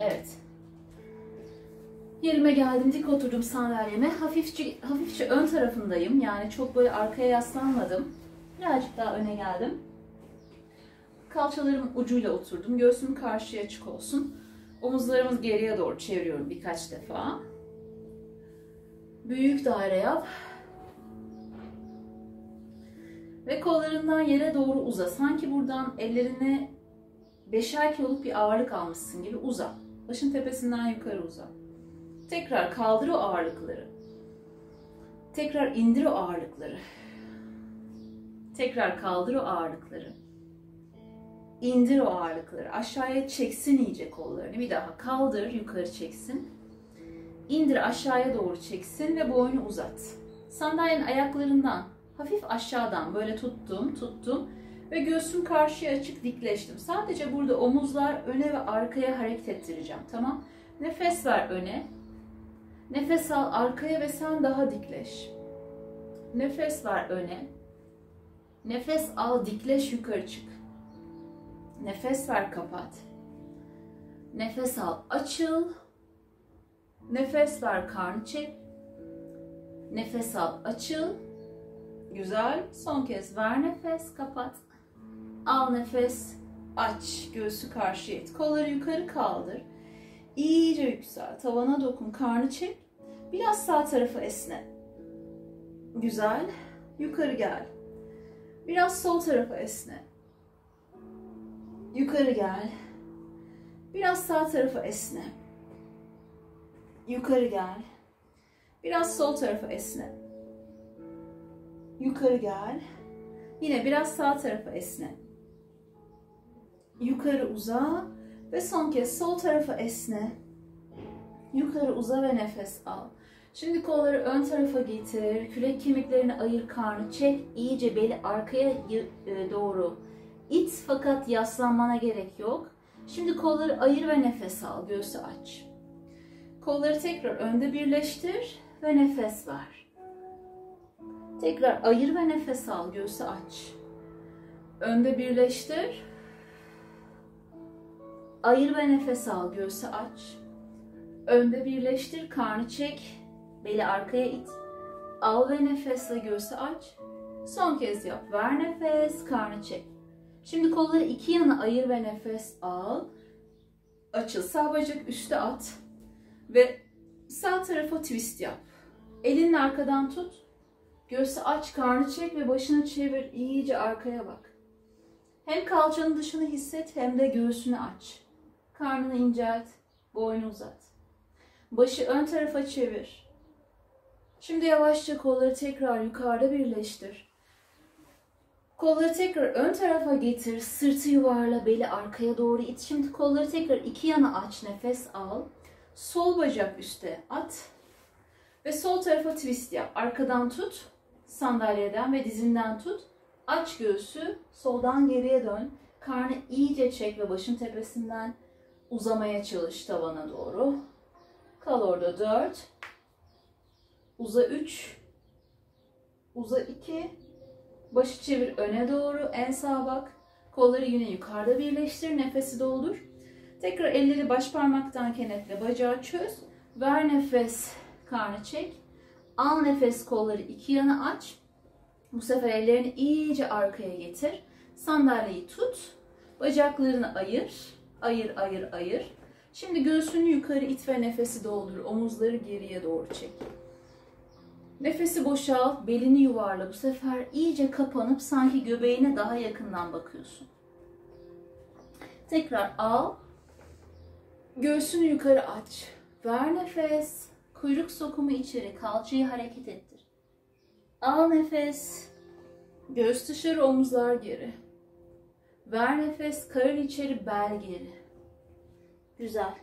Evet. Yerime geldim, dik oturdum sandalyeme. Hafifçe, hafifçe ön tarafındayım. Yani çok böyle arkaya yaslanmadım. Birazcık daha öne geldim. Kalçalarım ucuyla oturdum. Göğsüm karşıya açık olsun. Omuzlarımız geriye doğru çeviriyorum birkaç defa. Büyük daire yap. Ve kollarından yere doğru uza. Sanki buradan ellerine beşer kiloluk bir ağırlık almışsın gibi uza. Başın tepesinden yukarı uza. Tekrar kaldır o ağırlıkları. Tekrar indir o ağırlıkları. Tekrar kaldır o ağırlıkları. İndir o ağırlıkları. Aşağıya çeksin iyice kollarını. Bir daha kaldır, yukarı çeksin. İndir aşağıya doğru çeksin ve boynu uzat. Sandalyenin ayaklarından hafif aşağıdan böyle tuttum, tuttum ve göğsüm karşıya açık dikleştim. Sadece burada omuzlar öne ve arkaya hareket ettireceğim. Tamam? Nefes ver öne. Nefes al arkaya ve sen daha dikleş. Nefes ver öne. Nefes al dikleş yukarı çık. Nefes ver kapat. Nefes al açıl. Nefes ver karnı çek. Nefes al açıl. Güzel. Son kez ver nefes kapat. Al nefes aç. Göğsü karşıya it. Kolları yukarı kaldır. İyice yüksel. Tavana dokun. Karnı çek. Biraz sağ tarafa esne. Güzel. Yukarı gel. Biraz sol tarafa esne. Yukarı gel. Biraz sağ tarafa esne. Yukarı gel. Biraz sol tarafa esne. Yukarı gel. Yine biraz sağ tarafa esne. Yukarı uza ve son kez sol tarafa esne. Yukarı uza ve nefes al. Şimdi kolları ön tarafa getir. Kürek kemiklerini ayır, karnı çek. İyice beli arkaya e, doğru it fakat yaslanmana gerek yok. Şimdi kolları ayır ve nefes al. Göğsü aç. Kolları tekrar önde birleştir ve nefes ver. Tekrar ayır ve nefes al. Göğsü aç. Önde birleştir. Ayır ve nefes al. Göğsü aç. Önde birleştir. Karnı çek. Beli arkaya it. Al ve nefesle göğsü aç. Son kez yap. Ver nefes. Karnı çek. Şimdi kolları iki yana ayır ve nefes al. Açıl. Sağ bacak üstte at. Ve sağ tarafa twist yap. Elini arkadan tut. Göğsü aç, karnı çek ve başını çevir. İyice arkaya bak. Hem kalçanın dışını hisset hem de göğsünü aç. Karnını incelt, boynu uzat. Başı ön tarafa çevir. Şimdi yavaşça kolları tekrar yukarıda birleştir. Kolları tekrar ön tarafa getir. Sırtı yuvarla, beli arkaya doğru it. Şimdi kolları tekrar iki yana aç. Nefes al. Sol bacak üstte at. Ve sol tarafa twist yap. Arkadan tut. Sandalyeden ve dizinden tut. Aç göğsü. Soldan geriye dön. Karnı iyice çek ve başın tepesinden uzamaya çalış tavana doğru. Kal orada 4. Uza 3. Uza 2. Başı çevir öne doğru. En sağa bak. Kolları yine yukarıda birleştir. Nefesi doldur. Tekrar elleri baş parmaktan kenetle bacağı çöz. Ver nefes. Karnı çek. Al nefes kolları iki yana aç. Bu sefer ellerini iyice arkaya getir. Sandalyeyi tut. Bacaklarını ayır. Ayır, ayır, ayır. Şimdi göğsünü yukarı it ve nefesi doldur. Omuzları geriye doğru çek. Nefesi boşalt, belini yuvarla. Bu sefer iyice kapanıp sanki göbeğine daha yakından bakıyorsun. Tekrar al. Göğsünü yukarı aç. Ver nefes. Kuyruk sokumu içeri. Kalçayı hareket ettir. Al nefes. Göğüs dışarı, omuzlar geri. Ver nefes. Karın içeri, bel geri. Güzel.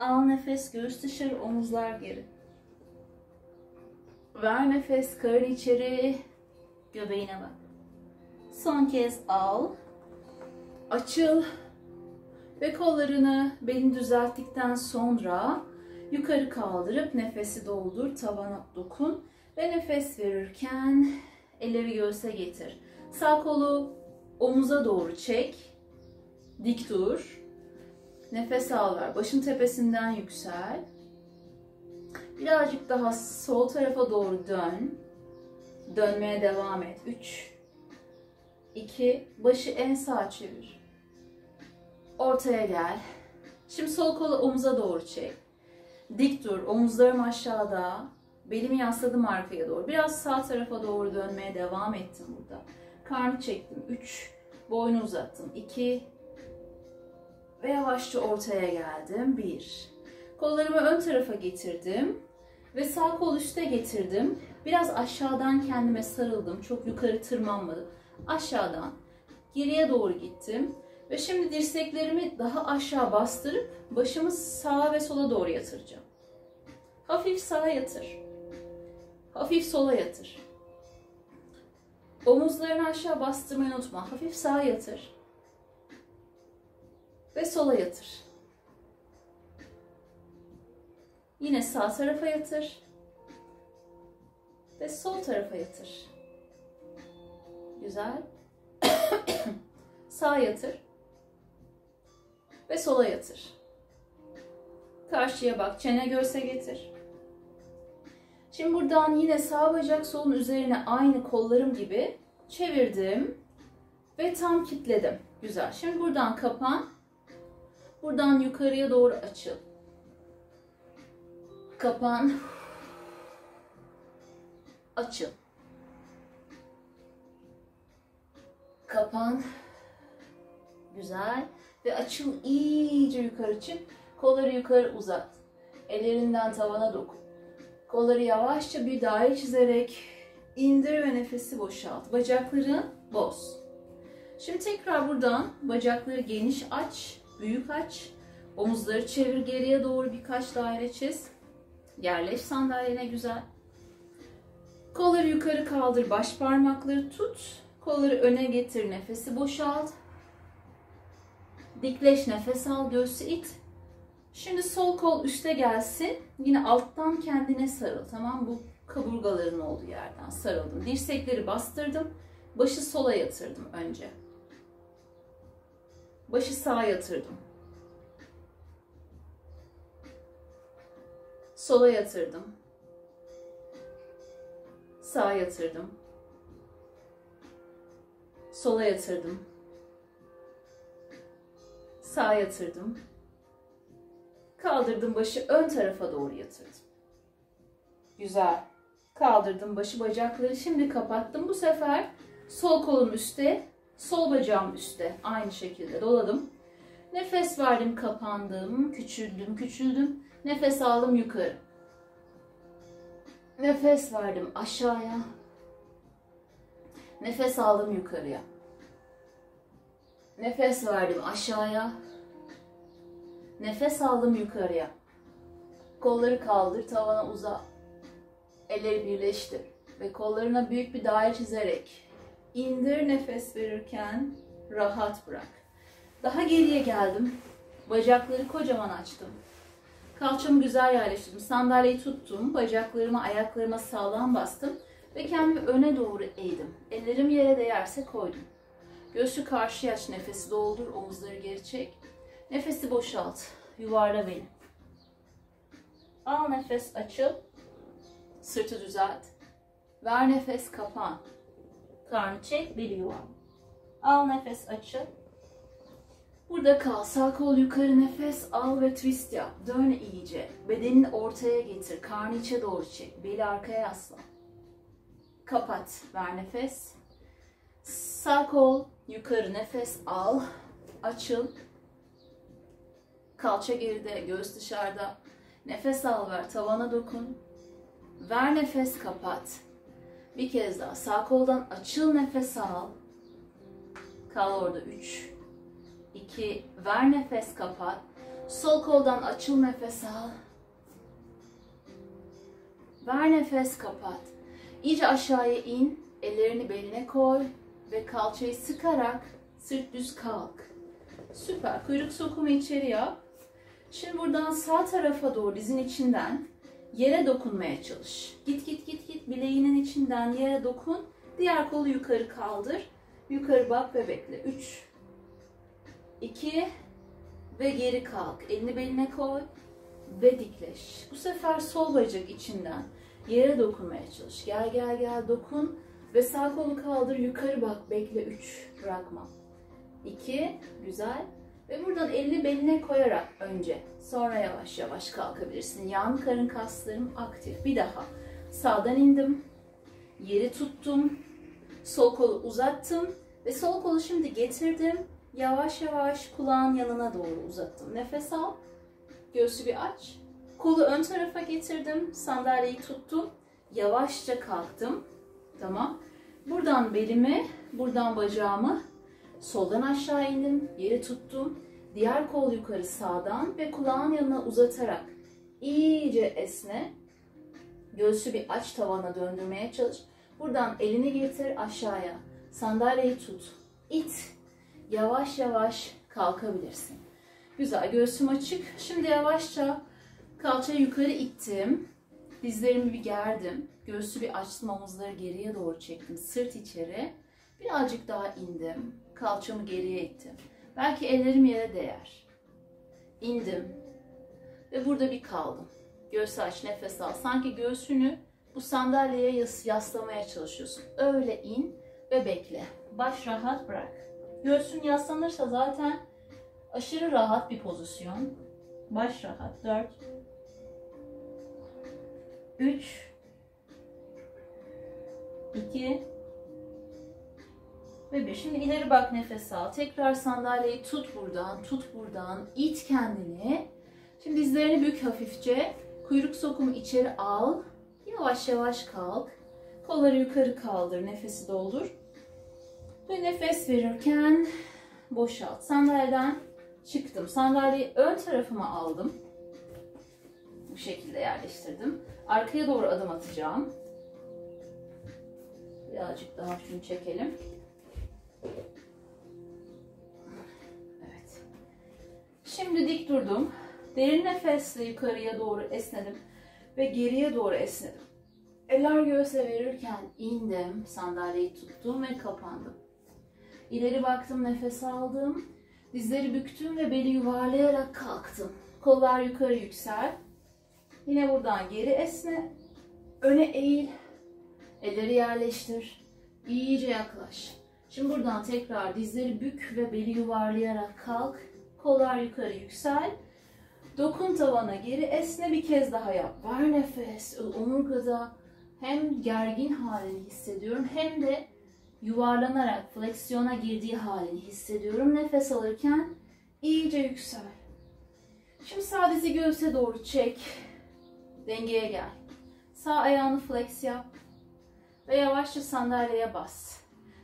Al nefes. Göğüs dışarı, omuzlar geri. Ver nefes. Karın içeri. Göbeğine bak. Son kez al. Açıl. Ve kollarını belini düzelttikten sonra yukarı kaldırıp nefesi doldur, tavana dokun ve nefes verirken elleri göğse getir. Sağ kolu omuza doğru çek. Dik dur. Nefes al ver. Başın tepesinden yüksel. Birazcık daha sol tarafa doğru dön. Dönmeye devam et. 3 2 Başı en sağa çevir. Ortaya gel. Şimdi sol kolu omuza doğru çek. Dik dur. Omuzlarım aşağıda. Belimi yasladım arkaya doğru. Biraz sağ tarafa doğru dönmeye devam ettim burada. Karnı çektim. 3 Boynu uzattım. 2 ve yavaşça ortaya geldim. 1 Kollarımı ön tarafa getirdim ve sağ kol üste getirdim. Biraz aşağıdan kendime sarıldım. Çok yukarı tırmanmadım. Aşağıdan geriye doğru gittim. Ve şimdi dirseklerimi daha aşağı bastırıp başımı sağa ve sola doğru yatıracağım. Hafif sağa yatır. Hafif sola yatır. Omuzlarını aşağı bastırmayı unutma. Hafif sağa yatır. Ve sola yatır. Yine sağ tarafa yatır. Ve sol tarafa yatır. Güzel. sağ yatır. Ve sola yatır. Karşıya bak. Çene göğse getir. Şimdi buradan yine sağ bacak solun üzerine aynı kollarım gibi çevirdim. Ve tam kilitledim. Güzel. Şimdi buradan kapan. Buradan yukarıya doğru açıl. Kapan. Açıl. Kapan. Güzel. Ve açıl iyice yukarı çık. Kolları yukarı uzat. Ellerinden tavana dokun. Kolları yavaşça bir daire çizerek indir ve nefesi boşalt. Bacakları boz. Şimdi tekrar buradan bacakları geniş aç, büyük aç. Omuzları çevir geriye doğru birkaç daire çiz. Yerleş sandalyene güzel. Kolları yukarı kaldır, baş parmakları tut. Kolları öne getir, nefesi boşalt. Dikleş, nefes al, göğsü it. Şimdi sol kol üste gelsin. Yine alttan kendine sarıl. Tamam Bu kaburgaların olduğu yerden sarıldım. Dirsekleri bastırdım. Başı sola yatırdım önce. Başı sağa yatırdım. Sola yatırdım. Sağa yatırdım. Sola yatırdım. Sağa yatırdım. Kaldırdım başı ön tarafa doğru yatırdım. Güzel. Kaldırdım başı bacakları şimdi kapattım. Bu sefer sol kolum üstte, sol bacağım üstte. Aynı şekilde doladım. Nefes verdim, kapandım, küçüldüm, küçüldüm. Nefes aldım yukarı. Nefes verdim aşağıya. Nefes aldım yukarıya. Nefes verdim aşağıya. Nefes aldım yukarıya. Kolları kaldır, tavana uza. Elleri birleştir ve kollarına büyük bir daire çizerek indir nefes verirken rahat bırak. Daha geriye geldim. Bacakları kocaman açtım. Kalçamı güzel yerleştirdim. Sandalyeyi tuttum. Bacaklarımı ayaklarıma sağlam bastım. Ve kendimi öne doğru eğdim. Ellerim yere değerse koydum. Göğsü karşıya aç. Nefesi doldur. Omuzları geri çek. Nefesi boşalt. Yuvarla beni. Al nefes açıl. Sırtı düzelt. Ver nefes kapan. Karnı çek. Beli yuvarla. Al nefes açıl. Burada kal. Sağ kol yukarı nefes al ve twist yap. Dön iyice. Bedenini ortaya getir. Karnı içe doğru çek. Beli arkaya yasla. Kapat. Ver nefes. Sağ kol yukarı nefes al. Açıl. Kalça geride, göğüs dışarıda. Nefes al ver. Tavana dokun. Ver nefes kapat. Bir kez daha. Sağ koldan açıl nefes al. Kal orada. 3 2 ver nefes kapat. Sol koldan açıl nefes al. Ver nefes kapat. İyice aşağıya in. Ellerini beline koy ve kalçayı sıkarak sırt düz kalk. Süper. Kuyruk sokumu içeri yap. Şimdi buradan sağ tarafa doğru dizin içinden yere dokunmaya çalış. Git git git git bileğinin içinden yere dokun. Diğer kolu yukarı kaldır. Yukarı bak ve bekle. 3 2 ve geri kalk. Elini beline koy ve dikleş. Bu sefer sol bacak içinden yere dokunmaya çalış. Gel gel gel dokun ve sağ kolu kaldır yukarı bak. Bekle 3 bırakma. 2 güzel. Ve buradan elini beline koyarak önce sonra yavaş yavaş kalkabilirsin. Yan karın kaslarım aktif. Bir daha. Sağdan indim. Yeri tuttum. Sol kolu uzattım. Ve sol kolu şimdi getirdim. Yavaş yavaş kulağın yanına doğru uzattım. Nefes al. Göğsü bir aç. Kolu ön tarafa getirdim. Sandalyeyi tuttum. Yavaşça kalktım. Tamam. Buradan belimi, buradan bacağımı soldan aşağı indim. Yeri tuttum. Diğer kol yukarı sağdan ve kulağın yanına uzatarak iyice esne. Göğsü bir aç tavana döndürmeye çalış. Buradan elini getir aşağıya. Sandalyeyi tut. İt. Yavaş yavaş kalkabilirsin. Güzel. Göğsüm açık. Şimdi yavaşça kalçayı yukarı ittim. Dizlerimi bir gerdim. Göğsü bir açtım. Omuzları geriye doğru çektim. Sırt içeri. Birazcık daha indim. Kalçamı geriye ittim. Belki ellerim yere değer. İndim. Ve burada bir kaldım. Göğsü aç, nefes al. Sanki göğsünü bu sandalyeye yas yaslamaya çalışıyorsun. Öyle in ve bekle. Baş rahat bırak. Göğsün yaslanırsa zaten aşırı rahat bir pozisyon. Baş rahat. 4 3 2 bir. Şimdi ileri bak nefes al. Tekrar sandalyeyi tut buradan, tut buradan. İt kendini. Şimdi dizlerini bük hafifçe. Kuyruk sokumu içeri al. Yavaş yavaş kalk. Kolları yukarı kaldır. Nefesi doldur. Ve nefes verirken boşalt. Sandalyeden çıktım. Sandalyeyi ön tarafıma aldım. Bu şekilde yerleştirdim. Arkaya doğru adım atacağım. Birazcık daha şunu çekelim. Şimdi dik durdum. Derin nefesle yukarıya doğru esnedim ve geriye doğru esnedim. Eller göğse verirken indim, sandalyeyi tuttum ve kapandım. İleri baktım, nefes aldım. Dizleri büktüm ve beli yuvarlayarak kalktım. Kollar yukarı yüksel. Yine buradan geri esne. Öne eğil. Elleri yerleştir. İyice yaklaş. Şimdi buradan tekrar dizleri bük ve beli yuvarlayarak kalk. Kollar yukarı yüksel. Dokun tavana geri esne bir kez daha yap. Ver nefes. Omurgada hem gergin halini hissediyorum hem de yuvarlanarak fleksiyona girdiği halini hissediyorum. Nefes alırken iyice yüksel. Şimdi dizi göğse doğru çek. Dengeye gel. Sağ ayağını flex yap. Ve yavaşça sandalyeye bas.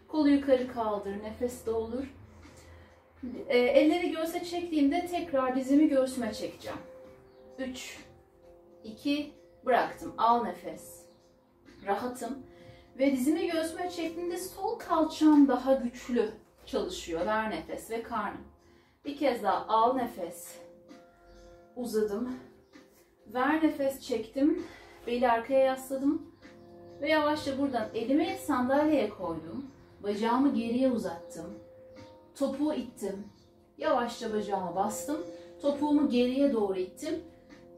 Kolu yukarı kaldır. Nefes doldur. E, elleri göğse çektiğimde tekrar dizimi göğsüme çekeceğim. 3, 2, bıraktım. Al nefes. Rahatım. Ve dizimi göğsüme çektiğimde sol kalçam daha güçlü çalışıyor. Ver nefes ve karnım. Bir kez daha al nefes. Uzadım. Ver nefes çektim. Beli arkaya yasladım. Ve yavaşça buradan elimi sandalyeye koydum. Bacağımı geriye uzattım. Topuğu ittim. Yavaşça bacağıma bastım. Topuğumu geriye doğru ittim.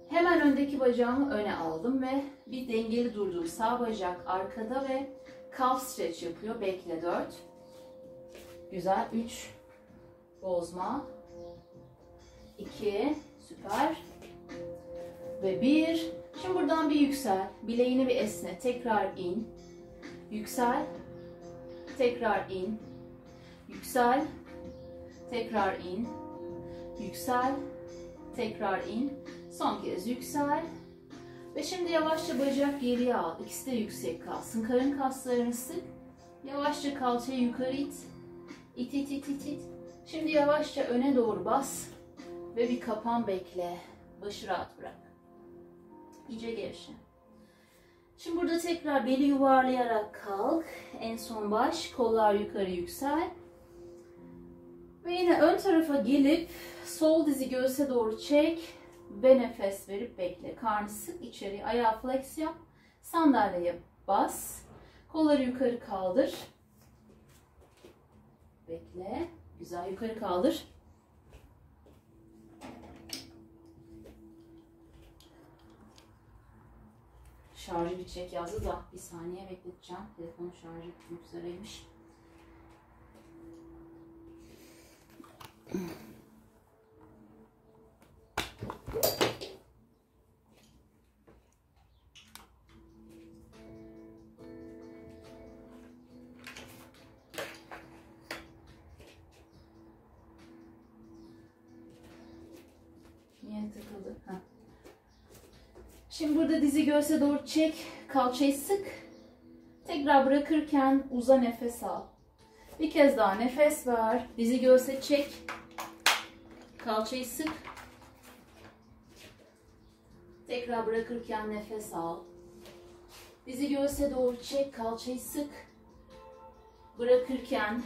Hemen öndeki bacağımı öne aldım ve bir dengeli durdum. Sağ bacak arkada ve calf stretch yapıyor. Bekle 4. Güzel. 3. Bozma. 2. Süper. Ve 1. Şimdi buradan bir yüksel. Bileğini bir esne. Tekrar in. Yüksel. Tekrar in. Yüksel. Tekrar in. Yüksel. Tekrar in. Son kez yüksel. Ve şimdi yavaşça bacak geriye al. İkisi de yüksek kalsın. Karın kaslarını sık. Yavaşça kalçayı yukarı it. İt it it it it. Şimdi yavaşça öne doğru bas. Ve bir kapan bekle. Başı rahat bırak. İyice gevşe. Şimdi burada tekrar beli yuvarlayarak kalk. En son baş, kollar yukarı yüksel. Ve yine ön tarafa gelip sol dizi göğse doğru çek ve nefes verip bekle. Karnı sık içeri, ayağı flex yap. Sandalyeye bas. Kolları yukarı kaldır. Bekle. Güzel yukarı kaldır. Şarjı bitecek yazdı da bir saniye bekleteceğim. Telefonun şarjı bitmek üzereymiş. Niye takıldı? Heh. Şimdi burada dizi göğse doğru çek. Kalçayı sık. Tekrar bırakırken uza nefes al. Bir kez daha nefes ver. Dizi göğse çek. Kalçayı sık. Tekrar bırakırken nefes al. Dizi göğse doğru çek. Kalçayı sık. Bırakırken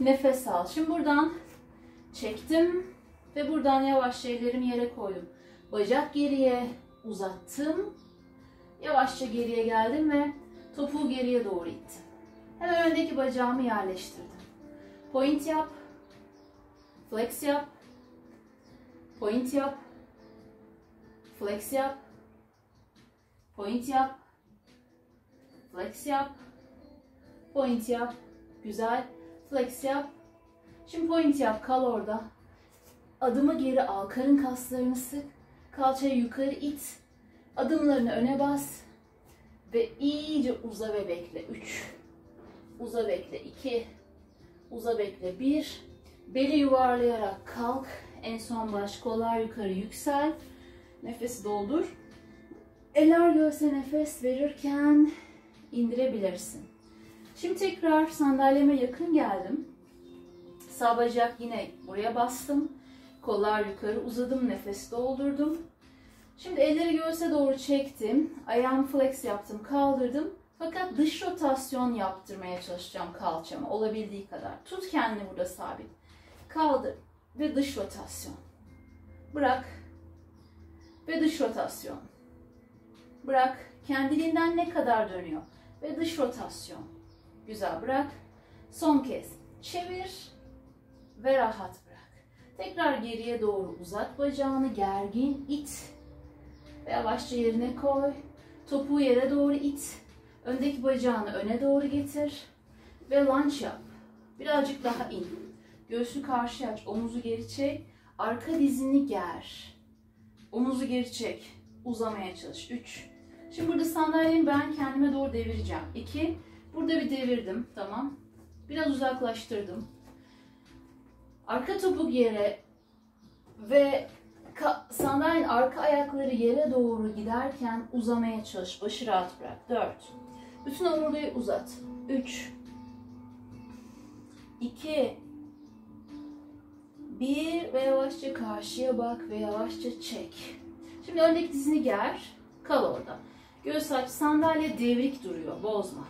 nefes al. Şimdi buradan çektim ve buradan yavaşça ellerimi yere koydum. Bacak geriye uzattım. Yavaşça geriye geldim ve topuğu geriye doğru ittim. Hemen öndeki bacağımı yerleştirdim. Point yap. Flex yap. Point yap. Flex yap. Point yap. Flex yap. Point yap. Güzel. Flex yap. Şimdi point yap. Kal orada. Adımı geri al. Karın kaslarını sık. Kalçayı yukarı it. Adımlarını öne bas. Ve iyice uza ve bekle. 3. Uza bekle. 2. Uza bekle. 1. Beli yuvarlayarak kalk. En son baş kollar yukarı yüksel. Nefesi doldur. Eller göğse nefes verirken indirebilirsin. Şimdi tekrar sandalyeme yakın geldim. Sağ bacak yine buraya bastım. Kollar yukarı uzadım, nefes doldurdum. Şimdi elleri göğse doğru çektim. Ayağımı flex yaptım, kaldırdım. Fakat dış rotasyon yaptırmaya çalışacağım kalçamı olabildiği kadar. Tut kendini burada sabit. Kaldır ve dış rotasyon. Bırak ve dış rotasyon. Bırak. Kendiliğinden ne kadar dönüyor? Ve dış rotasyon. Güzel bırak. Son kez. Çevir ve rahat bırak. Tekrar geriye doğru uzat bacağını. Gergin it. Ve yavaşça yerine koy. Topuğu yere doğru it. Öndeki bacağını öne doğru getir. Ve lunge yap. Birazcık daha in. Göğsünü karşı aç. Omuzu geri çek. Arka dizini ger. Omuzu geri çek. Uzamaya çalış. 3. Şimdi burada sandalyemi ben kendime doğru devireceğim. 2. Burada bir devirdim. Tamam. Biraz uzaklaştırdım. Arka topuk yere ve sandalyenin arka ayakları yere doğru giderken uzamaya çalış. Başı rahat bırak. 4. Bütün omuriliği uzat. 3. 2. 1 ve yavaşça karşıya bak ve yavaşça çek. Şimdi öndeki dizini ger. Kal orada. Göğüs aç. Sandalye devrik duruyor. Bozma.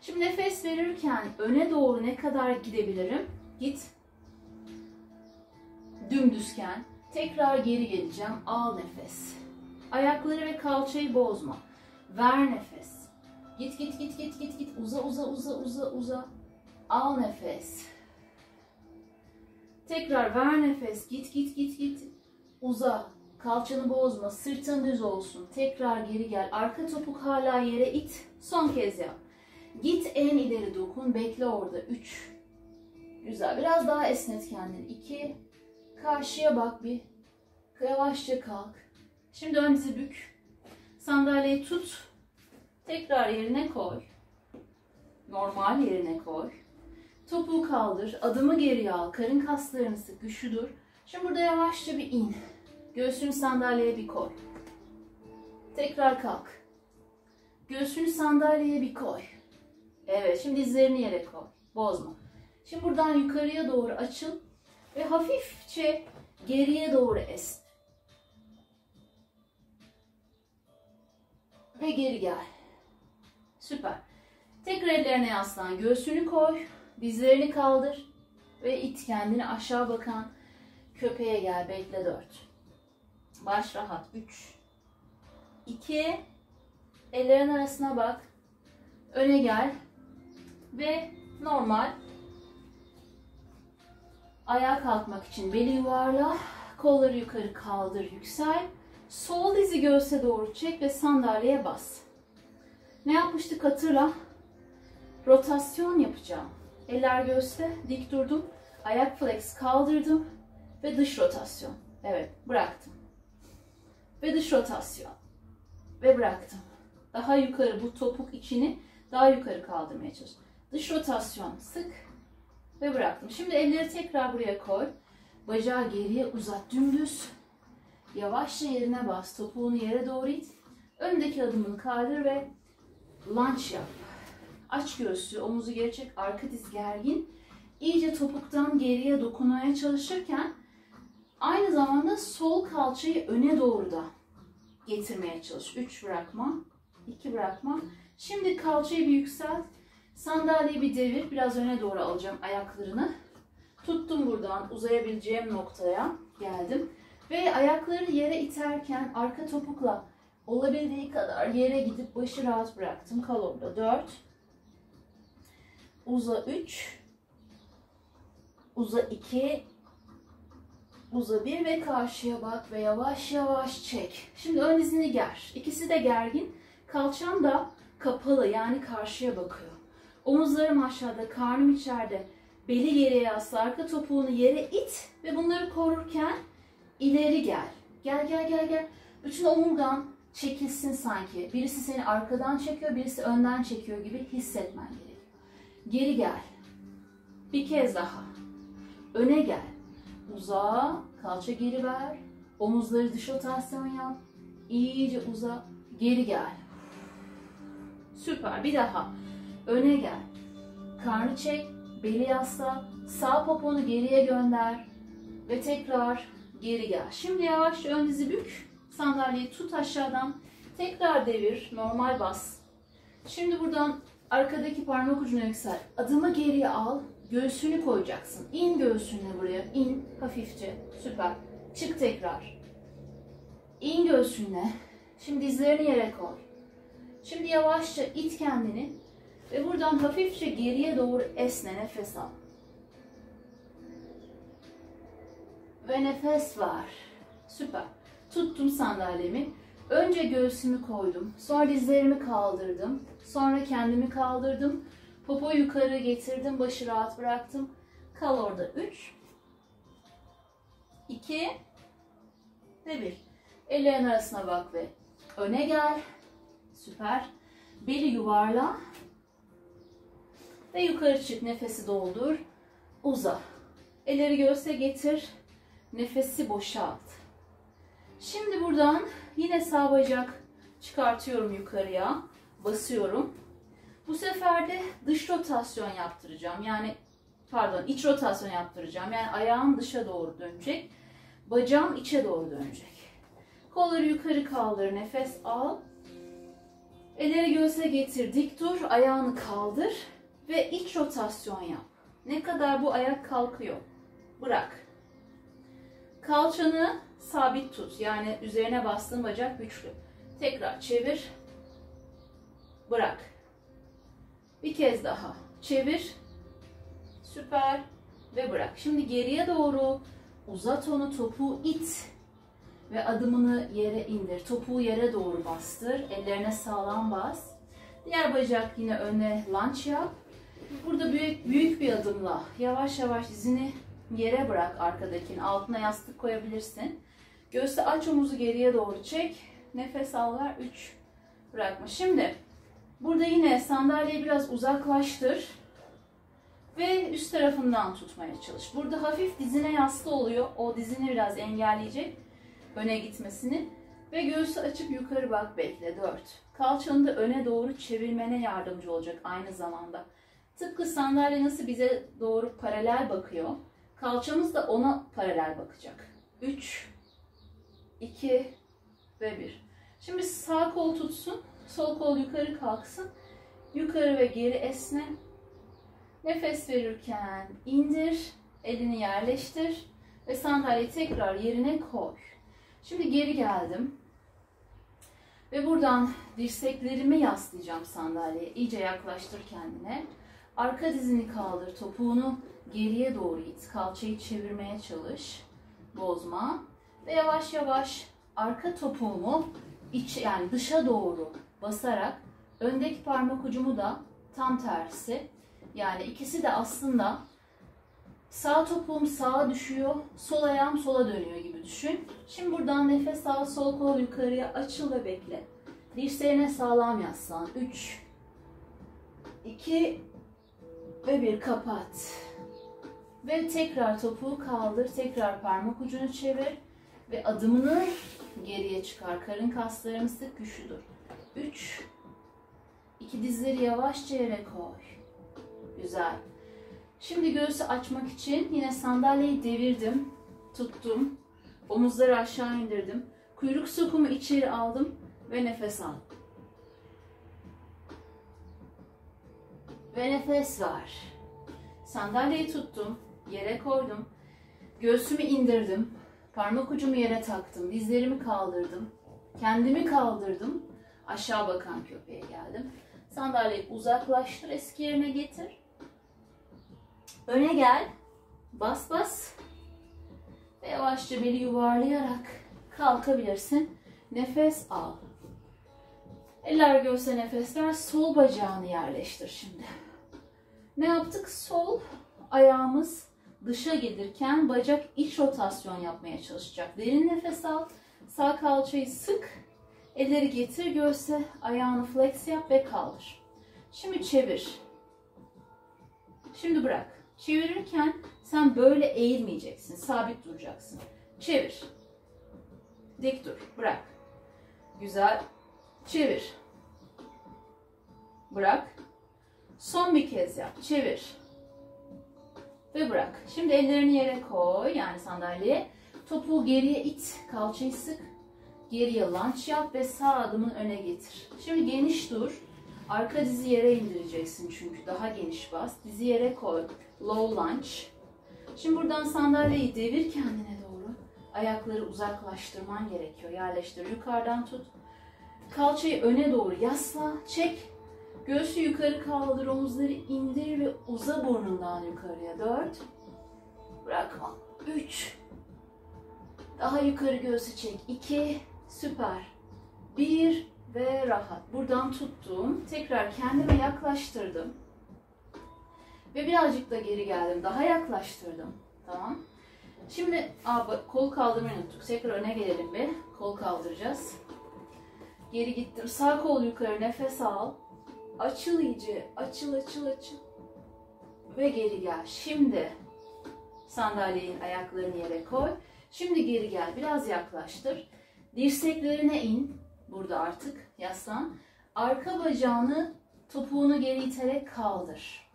Şimdi nefes verirken öne doğru ne kadar gidebilirim? Git. Dümdüzken. Tekrar geri geleceğim. Al nefes. Ayakları ve kalçayı bozma. Ver nefes. Git git git git git git. Uza uza uza uza uza. Al nefes. Tekrar ver nefes. Git git git git. Uza. Kalçanı bozma. Sırtın düz olsun. Tekrar geri gel. Arka topuk hala yere it. Son kez yap. Git en ileri dokun. Bekle orada. 3. Güzel. Biraz daha esnet kendini. 2. Karşıya bak bir. Yavaşça kalk. Şimdi ön dizi bük. Sandalyeyi tut. Tekrar yerine koy. Normal yerine koy. Topuğu kaldır. Adımı geriye al. Karın kaslarını sık. Güçlü dur. Şimdi burada yavaşça bir in. Göğsünü sandalyeye bir koy. Tekrar kalk. Göğsünü sandalyeye bir koy. Evet, şimdi dizlerini yere koy. Bozma. Şimdi buradan yukarıya doğru açıl ve hafifçe geriye doğru es. Ve geri gel. Süper. Tekrar ellerine yaslan. Göğsünü koy. Dizlerini kaldır. Ve it kendini aşağı bakan köpeğe gel. Bekle 4. Baş rahat. 3. 2. Ellerin arasına bak. Öne gel. Ve normal. Ayağa kalkmak için beli yuvarla. Kolları yukarı kaldır, yüksel. Sol dizi göğse doğru çek ve sandalyeye bas. Ne yapmıştık hatırla. Rotasyon yapacağım. Eller göğste, dik durdum. Ayak flex kaldırdım ve dış rotasyon. Evet, bıraktım. Ve dış rotasyon. Ve bıraktım. Daha yukarı bu topuk içini daha yukarı kaldırmaya çalış. Dış rotasyon sık ve bıraktım. Şimdi elleri tekrar buraya koy. Bacağı geriye uzat dümdüz. Yavaşça yerine bas. Topuğunu yere doğru it. Öndeki adımını kaldır ve lunge yap. Aç göğsü, omuzu geri çek, arka diz gergin. İyice topuktan geriye dokunmaya çalışırken aynı zamanda sol kalçayı öne doğru da getirmeye çalış. 3 bırakma, 2 bırakma. Şimdi kalçayı bir yükselt. Sandalyeyi bir devir. Biraz öne doğru alacağım ayaklarını. Tuttum buradan uzayabileceğim noktaya geldim. Ve ayakları yere iterken arka topukla olabildiği kadar yere gidip başı rahat bıraktım. Kal orada. 4 Uza 3 Uza 2 Uza 1 ve karşıya bak ve yavaş yavaş çek. Şimdi ön dizini ger. İkisi de gergin. Kalçam da kapalı yani karşıya bakıyor. Omuzlarım aşağıda, karnım içeride. Beli geriye yasla, arka topuğunu yere it ve bunları korurken ileri gel. Gel gel gel gel. Bütün omurgan çekilsin sanki. Birisi seni arkadan çekiyor, birisi önden çekiyor gibi hissetmen gerekiyor. Geri gel. Bir kez daha. Öne gel. Uza, kalça geri ver. Omuzları dış rotasyon yap. İyice uza, geri gel. Süper. Bir daha. Öne gel. Karnı çek, beli yasla. Sağ poponu geriye gönder. Ve tekrar geri gel. Şimdi yavaşça ön dizi bük. Sandalyeyi tut aşağıdan. Tekrar devir. Normal bas. Şimdi buradan arkadaki parmak ucuna yüksel. Adımı geriye al. Göğsünü koyacaksın. İn göğsünle buraya. İn hafifçe. Süper. Çık tekrar. İn göğsünle. Şimdi dizlerini yere koy. Şimdi yavaşça it kendini ve buradan hafifçe geriye doğru esne nefes al. Ve nefes var. Süper. Tuttum sandalyemi. Önce göğsümü koydum. Sonra dizlerimi kaldırdım. Sonra kendimi kaldırdım. Popo yukarı getirdim. Başı rahat bıraktım. Kal orada. 3 2 ve 1. Ellerin arasına bak ve öne gel. Süper. Beli yuvarla. Ve yukarı çık. Nefesi doldur. Uza. Elleri göğse getir. Nefesi boşalt. Şimdi buradan yine sağ bacak çıkartıyorum yukarıya. Basıyorum. Bu sefer de dış rotasyon yaptıracağım. Yani pardon iç rotasyon yaptıracağım. Yani ayağım dışa doğru dönecek. Bacağım içe doğru dönecek. Kolları yukarı kaldır. Nefes al. Elleri göğse getir. Dik dur. Ayağını kaldır. Ve iç rotasyon yap. Ne kadar bu ayak kalkıyor. Bırak. Kalçanı sabit tut. Yani üzerine bastığın bacak güçlü. Tekrar çevir. Bırak. Bir kez daha. Çevir. Süper. Ve bırak. Şimdi geriye doğru uzat onu topuğu it. Ve adımını yere indir. Topuğu yere doğru bastır. Ellerine sağlam bas. Diğer bacak yine öne lunge yap. Burada büyük, büyük bir adımla yavaş yavaş dizini yere bırak arkadakini. Altına yastık koyabilirsin. Göğsü aç omuzu geriye doğru çek. Nefes al ver. 3 bırakma. Şimdi burada yine sandalyeyi biraz uzaklaştır. Ve üst tarafından tutmaya çalış. Burada hafif dizine yaslı oluyor. O dizini biraz engelleyecek. Öne gitmesini. Ve göğsü açıp yukarı bak bekle. 4. Kalçanı da öne doğru çevirmene yardımcı olacak aynı zamanda. Tıpkı sandalye nasıl bize doğru paralel bakıyor. Kalçamız da ona paralel bakacak. 3, 2 ve 1. Şimdi sağ kol tutsun. Sol kol yukarı kalksın. Yukarı ve geri esne. Nefes verirken indir. Elini yerleştir. Ve sandalyeyi tekrar yerine koy. Şimdi geri geldim. Ve buradan dirseklerimi yaslayacağım sandalyeye. İyice yaklaştır kendine. Arka dizini kaldır. Topuğunu geriye doğru it. Kalçayı çevirmeye çalış. Bozma. Ve yavaş yavaş arka topuğumu iç yani dışa doğru basarak öndeki parmak ucumu da tam tersi. Yani ikisi de aslında sağ topuğum sağa düşüyor, sol ayağım sola dönüyor gibi düşün. Şimdi buradan nefes al, sol kol yukarıya açıl ve bekle. Dirseğine sağlam yaslan. 3 2 ve 1 kapat. Ve tekrar topuğu kaldır, tekrar parmak ucunu çevir ve adımını geriye çıkar. Karın kaslarını sık güçlü dur. 3 2 dizleri yavaşça yere koy. Güzel. Şimdi göğsü açmak için yine sandalyeyi devirdim, tuttum. Omuzları aşağı indirdim. Kuyruk sokumu içeri aldım ve nefes al. Ve nefes ver. Sandalyeyi tuttum, yere koydum. Göğsümü indirdim. Parmak ucumu yere taktım. Dizlerimi kaldırdım. Kendimi kaldırdım. Aşağı bakan köpeğe geldim. Sandalyeyi uzaklaştır, eski yerine getir. Öne gel. Bas bas. Ve yavaşça beli yuvarlayarak kalkabilirsin. Nefes al. Eller göğse nefes ver. Sol bacağını yerleştir şimdi. Ne yaptık? Sol ayağımız dışa gelirken bacak iç rotasyon yapmaya çalışacak. Derin nefes al. Sağ kalçayı sık. Elleri getir göğse. Ayağını flex yap ve kaldır. Şimdi çevir. Şimdi bırak. Çevirirken sen böyle eğilmeyeceksin. Sabit duracaksın. Çevir. Dik dur. Bırak. Güzel. Çevir. Bırak. Son bir kez yap. Çevir. Ve bırak. Şimdi ellerini yere koy. Yani sandalyeye. Topuğu geriye it. Kalçayı sık. Geriye lunge yap ve sağ adımını öne getir. Şimdi geniş dur. Arka dizi yere indireceksin çünkü. Daha geniş bas. Dizi yere koy. Low lunge. Şimdi buradan sandalyeyi devir kendine doğru. Ayakları uzaklaştırman gerekiyor. Yerleştir. Yukarıdan tut. Kalçayı öne doğru yasla. Çek. Göğsü yukarı kaldır. Omuzları indir ve uza burnundan yukarıya. Dört. Bırakma. Üç. Daha yukarı göğsü çek. İki. Süper. Bir ve rahat. Buradan tuttum. Tekrar kendime yaklaştırdım. Ve birazcık da geri geldim. Daha yaklaştırdım. Tamam. Şimdi aa, kol kaldırmayı unuttuk. Tekrar öne gelelim bir. Kol kaldıracağız. Geri gittim. Sağ kol yukarı nefes al. Açıl iyice. Açıl açıl açıl. Ve geri gel. Şimdi sandalyenin ayaklarını yere koy. Şimdi geri gel. Biraz yaklaştır. Dirseklerine in. Burada artık yaslan. Arka bacağını topuğunu geri iterek kaldır.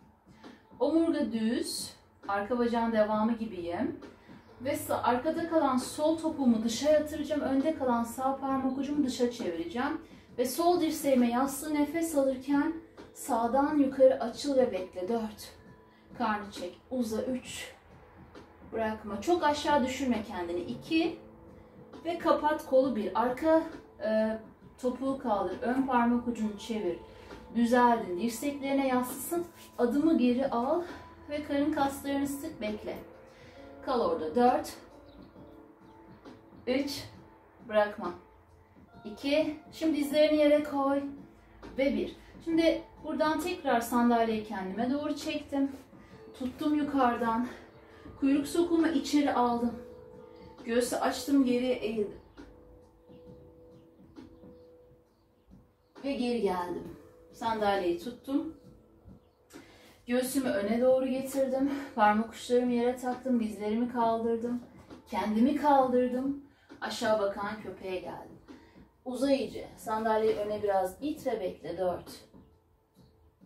Omurga düz. Arka bacağın devamı gibiyim. Ve arkada kalan sol topuğumu dışa yatıracağım. Önde kalan sağ parmak ucumu dışa çevireceğim. Ve sol dirseğime yaslı nefes alırken sağdan yukarı açıl ve bekle. 4. Karnı çek. Uza. 3. Bırakma. Çok aşağı düşürme kendini. 2. Ve kapat kolu bir. Arka e, topuğu kaldır. Ön parmak ucunu çevir. Düzeldin. Dirseklerine yaslısın. Adımı geri al. Ve karın kaslarını sık bekle. Kal orada. 4. 3. Bırakma. 2. Şimdi dizlerini yere koy. Ve 1. Şimdi buradan tekrar sandalyeyi kendime doğru çektim. Tuttum yukarıdan. Kuyruk sokumu içeri aldım. Göğsü açtım geriye eğildim. Ve geri geldim. Sandalyeyi tuttum. Göğsümü öne doğru getirdim. Parmak uçlarımı yere taktım. Dizlerimi kaldırdım. Kendimi kaldırdım. Aşağı bakan köpeğe geldim. Uza. Sandalyeyi öne biraz it ve bekle. 4.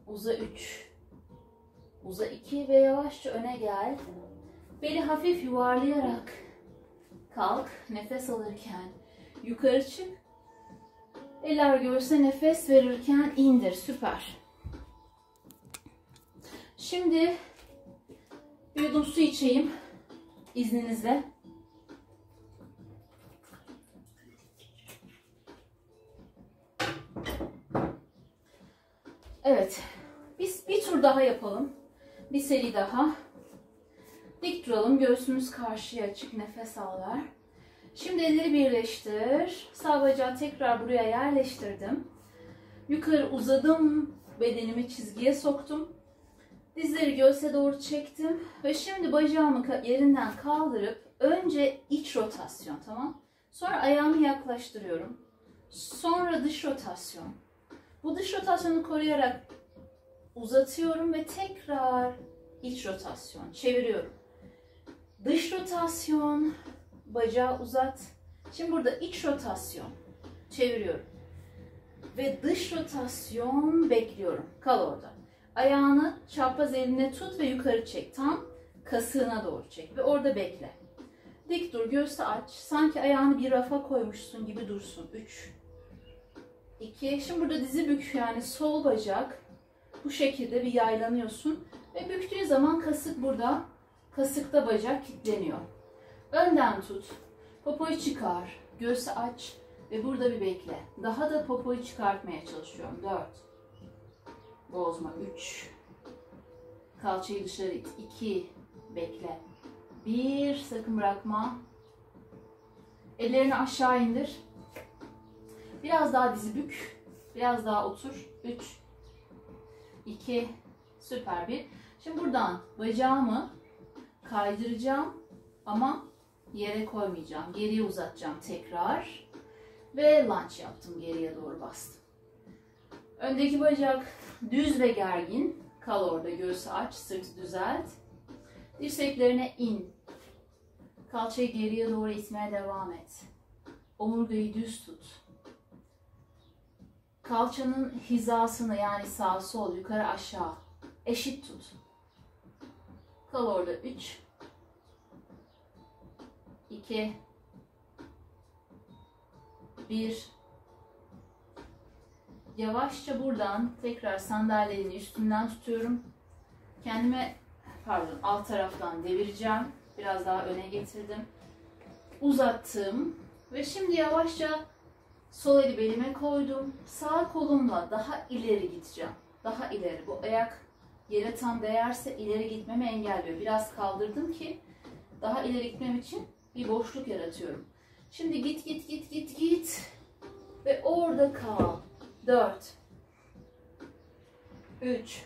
Uza 3. Uza 2 ve yavaşça öne gel. Beli hafif yuvarlayarak kalk. Nefes alırken yukarı çık. Eller görse nefes verirken indir. Süper. Şimdi bir yudum su içeyim. İzninizle. Evet. Biz bir tur daha yapalım. Bir seri daha. Dik duralım. Göğsümüz karşıya açık. Nefes al. Şimdi elleri birleştir. Sağ bacağı tekrar buraya yerleştirdim. Yukarı uzadım. Bedenimi çizgiye soktum. Dizleri göğse doğru çektim. Ve şimdi bacağımı yerinden kaldırıp önce iç rotasyon tamam. Sonra ayağımı yaklaştırıyorum. Sonra dış rotasyon. Bu dış rotasyonu koruyarak uzatıyorum ve tekrar iç rotasyon çeviriyorum. Dış rotasyon, bacağı uzat. Şimdi burada iç rotasyon çeviriyorum. Ve dış rotasyon bekliyorum. Kal orada. Ayağını çapraz eline tut ve yukarı çek. Tam kasığına doğru çek ve orada bekle. Dik dur, göğsü aç. Sanki ayağını bir rafa koymuşsun gibi dursun. 3 2 Şimdi burada dizi bük yani sol bacak bu şekilde bir yaylanıyorsun ve büktüğün zaman kasık burada. Kasıkta bacak kilitleniyor. Önden tut. Popoyu çıkar. Göğsü aç ve burada bir bekle. Daha da popoyu çıkartmaya çalışıyorum. 4 Bozma. 3 Kalçayı dışarı it. 2 Bekle. 1 Sakın bırakma. Ellerini aşağı indir. Biraz daha dizi bük. Biraz daha otur. 3 2 Süper bir. Şimdi buradan bacağımı kaydıracağım ama yere koymayacağım. Geriye uzatacağım tekrar. Ve lunge yaptım. Geriye doğru bastım. Öndeki bacak düz ve gergin. Kal orada. Göğsü aç. Sırt düzelt. Dirseklerine in. Kalçayı geriye doğru itmeye devam et. Omurgayı düz tut. Kalçanın hizasını yani sağ sol yukarı aşağı eşit tut. Kal orada 3 2 1 Yavaşça buradan tekrar sandalyenin üstünden tutuyorum. Kendime pardon alt taraftan devireceğim. Biraz daha öne getirdim. Uzattım ve şimdi yavaşça sol eli belime koydum. Sağ kolumla daha ileri gideceğim. Daha ileri. Bu ayak yere tam değerse ileri gitmemi engelliyor. Biraz kaldırdım ki daha ileri gitmem için bir boşluk yaratıyorum. Şimdi git git git git git ve orada kal. 4 3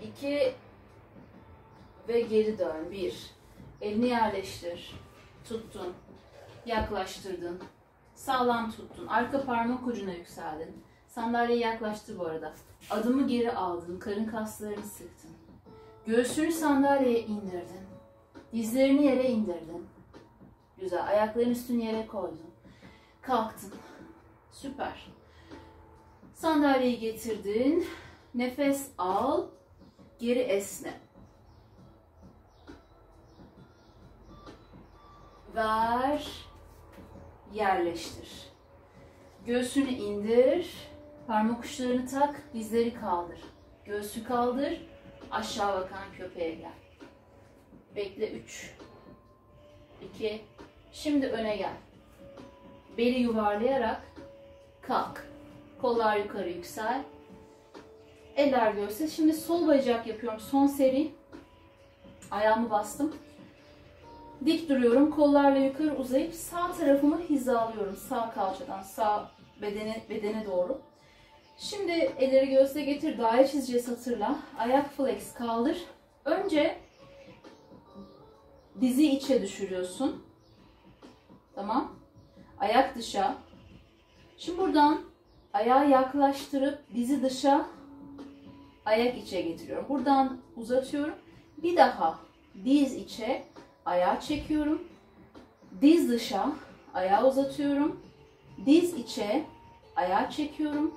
2 ve geri dön. 1 Elini yerleştir. Tuttun. Yaklaştırdın. Sağlam tuttun. Arka parmak ucuna yükseldin. Sandalyeyi yaklaştır bu arada. Adımı geri aldın. Karın kaslarını sıktın. Göğsünü sandalyeye indirdin. Dizlerini yere indirdin. Güzel. Ayakların üstünü yere koydun. Kalktın. Süper. Sandalyeyi getirdin. Nefes al. Geri esne. Ver. Yerleştir. Göğsünü indir. Parmak uçlarını tak. Dizleri kaldır. Göğsü kaldır. Aşağı bakan köpeğe gel. Bekle 3 2 Şimdi öne gel. Beli yuvarlayarak kalk. Kollar yukarı yüksel. Eller göğse. Şimdi sol bacak yapıyorum. Son seri. Ayağımı bastım. Dik duruyorum. Kollarla yukarı uzayıp sağ tarafımı hizalıyorum. Sağ kalçadan sağ bedene, bedene doğru. Şimdi elleri göğse getir. Daire çizeceğiz hatırla. Ayak flex kaldır. Önce dizi içe düşürüyorsun. Tamam. Ayak dışa. Şimdi buradan ayağı yaklaştırıp dizi dışa ayak içe getiriyorum. Buradan uzatıyorum. Bir daha diz içe ayağı çekiyorum. Diz dışa ayağı uzatıyorum. Diz içe ayağı çekiyorum.